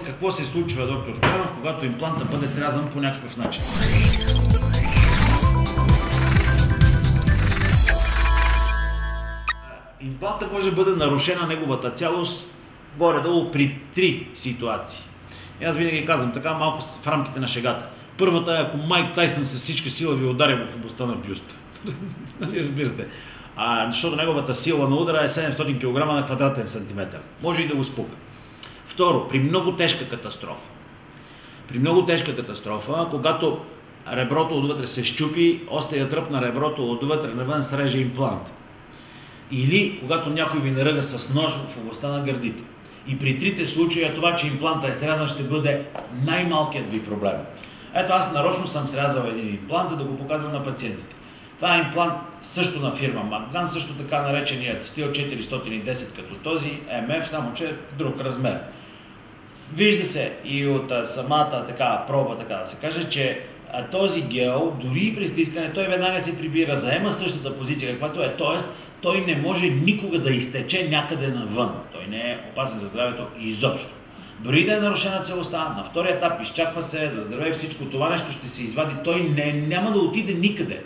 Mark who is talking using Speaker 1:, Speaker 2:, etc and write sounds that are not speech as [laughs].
Speaker 1: какво се случва, доктор Стоянов, когато импланта бъде срязан по някакъв начин. Импланта може да бъде нарушена неговата цялост горе-долу при три ситуации. И аз винаги казвам така малко в рамките на шегата. Първата е ако Майк Тайсън с всичка сила ви удари в областта на бюста. [laughs] нали разбирате? А, защото неговата сила на удара е 700 кг на квадратен сантиметър. Може и да го спука. Второ, при много тежка катастрофа. При много тежка катастрофа, когато реброто отвътре се щупи, остия тръп на реброто отвътре навън среже имплант. Или когато някой ви наръга с нож в областта на гърдите. И при трите случая това, че импланта е срязан, ще бъде най-малкият ви проблем. Ето аз нарочно съм срязал един имплант, за да го показвам на пациентите. Това е имплант също на фирма Магдан, също така нареченият стил 410 като този МФ, само че друг размер. Вижда се и от самата така проба, така да се каже, че този гел, дори при стискане, той веднага се прибира, заема същата позиция, каквато е. Тоест, той не може никога да изтече някъде навън. Той не е опасен за здравето изобщо. Дори да е нарушена целостта, на втория етап изчаква се да здравее всичко, това нещо ще се извади, той не, няма да отиде никъде.